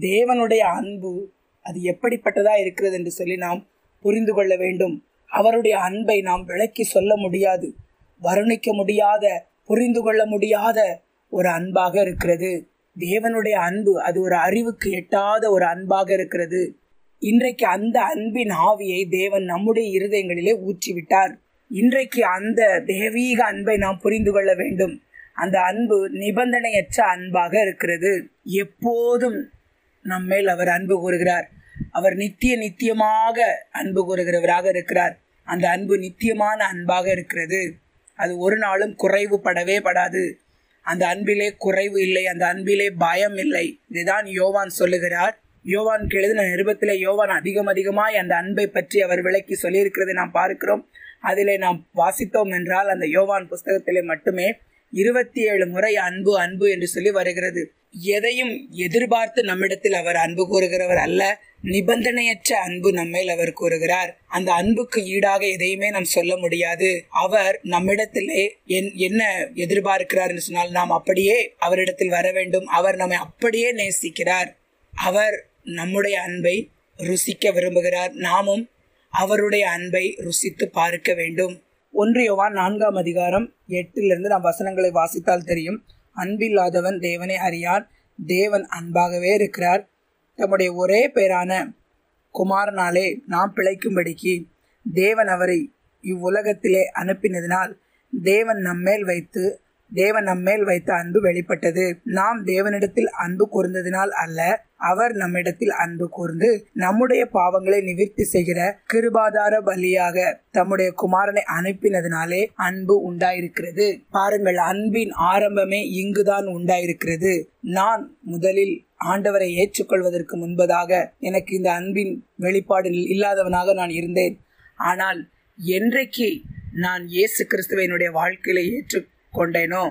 தேவனுடைய அன்பு அது எப்படிப்பட்டதா இருக்கிறது என்று சொல்லி நாம் புரிந்து கொள்ள வேண்டும். அவருடைய அன்பை நாம் விளக்கி சொல்ல முடியாது. வருணிக்க முடியாத புரிந்து கொள்ள முடியாத ஒரு அன்பாக இருக்கிறது. தேவனுடைய அன்பு அது ஒரு அறிவுக்கு எட்டாத ஒரு அன்பாக இருக்கிறது. இன்றைக்கு அந்த அன்பின் ஆவியை தேவன் நம்முடைய இருதயங்களிலே ஊற்றிவிட்டார். இன்றைக்கு அந்த தெய்வீக அன்பை நாம் புரிந்து கொள்ள வேண்டும். அந்த அன்பு நிபந்தனையற்ற அன்பாக இருக்கிறது. எப்போதும் நம்மேல் அவர் அன்பு கூறுகிறார். அவர் நித்திய நித்தியமாக அன்பு கூறுகிறவராக இருக்கிறார். அந்த அன்பு நித்தியமான அன்பாக இருக்கிறது. அது ஒரு நாளும் குறைவு படவே படாது. அந்த அன்பிலே குறைவு இல்லை அந்த அன்பிலே பயம் இல்லை. இதுதான் யோவான் சொல்லுகிறார். யோவான் எழுதின நிருபத்தில் யோவான் அதிகம் அதிகமாய் அந்த அன்பை பற்றி அவர் விளக்கி சொல்லியிருக்கிறதை நாம் பார்க்கிறோம். அதிலே நாம் வாசித்தோம் என்றால் அந்த யோவான் புஸ்தகத்திலே மட்டுமே இருபத்தி ஏழு முறை அன்பு அன்பு என்று சொல்லி வருகிறது. எதையும் எதிர்பார்த்து நம்மிடத்தில் அவர் அன்பு கூறுகிறவர் அல்ல நிபந்தனையற்ற அன்பு நம்மேல் அவர் கூறுகிறார். அந்த அன்புக்கு ஈடாக எதையுமே நாம் சொல்ல முடியாது. அவர் நம்மிடத்திலே என்ன எதிர்பார்க்கிறார் என்று சொன்னால் நாம் அப்படியே அவரிடத்தில் வர வேண்டும். அவர் நம்மை அப்படியே நேசிக்கிறார். அவர் நம்முடைய அன்பை ருசிக்க விரும்புகிறார். நாமும் அவருடைய அன்பை ருசித்து பார்க்க வேண்டும். ஒன்றியவான் நான்காம் அதிகாரம் எட்டிலிருந்து நாம் வசனங்களை வாசித்தால் தெரியும். அன்பில்லாதவன் தேவனை அறியான் தேவன் அன்பாகவே இருக்கிறார். தம்முடைய ஒரே பேரான குமாரனாலே நாம் பிழைக்கும்படிக்கு தேவன் அவரை இவ்வுலகத்திலே அனுப்பினதினால் தேவன் நம்மேல் வைத்து தேவன் நம்மேல் வைத்த அன்பு வெளிப்பட்டது. நாம் தேவனிடத்தில் அன்பு கூர்ந்ததினால் அல்ல. அவர் நம்மிடத்தில் அன்பு கூர்ந்து நம்முடைய பாவங்களை நிவிர்த்தி செய்கிற கிருபாதார பலியாக தம்முடைய குமாரனை அனுப்பினதுனாலே அன்பு உண்டாயிருக்கிறது. பாருங்கள் அன்பின் ஆரம்பமே இங்குதான் உண்டாயிருக்கிறது. நான் முதலில் ஆண்டவரை ஏற்றுக்கொள்வதற்கு முன்பதாக எனக்கு இந்த அன்பின் வெளிப்பாடு இல்லாதவனாக நான் இருந்தேன். ஆனால் என்றைக்கு நான் இயேசு கிறிஸ்துவனுடைய என்னுடைய வாழ்க்கையில ஏற்றுக்கொண்டேனோ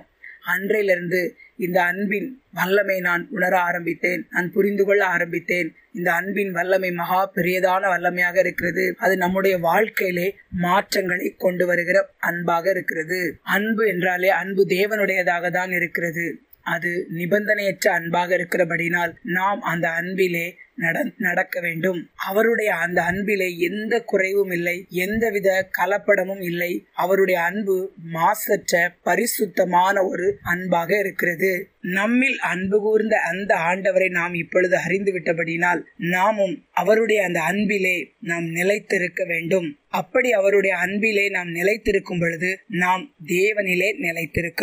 அன்றையிலிருந்து இந்த அன்பின் வல்லமை நான் உணர ஆரம்பித்தேன். நான் புரிந்து கொள்ள ஆரம்பித்தேன். இந்த அன்பின் வல்லமை மகா பெரியதான வல்லமையாக இருக்கிறது. அது நம்முடைய வாழ்க்கையிலே மாற்றங்களை கொண்டு வருகிற அன்பாக இருக்கிறது. அன்பு என்றாலே அன்பு தேவனுடையதாக தான் இருக்கிறது. அது நிபந்தனையற்ற அன்பாக இருக்கிறபடினால் நாம் அந்த அன்பிலே நடக்க வேண்டும். அவருடைய அந்த அன்பிலே எந்த குறைவும் இல்லை எந்தவித கலப்படமும் இல்லை. அவருடைய அன்பு மாசற்ற பரிசுத்தமான ஒரு அன்பாக இருக்கிறது. நம்மில் அன்பு கூர்ந்த அந்த ஆண்டவரை நாம் இப்பொழுது அறிந்து விட்டபடினால் நாமும் அவருடைய அந்த அன்பிலே நாம் நிலைத்திருக்க வேண்டும். அப்படி அவருடைய அன்பிலே நாம் நிலைத்திருக்கும் பொழுது நாம் தேவனிலே நிலைத்திருக்கிறோம்.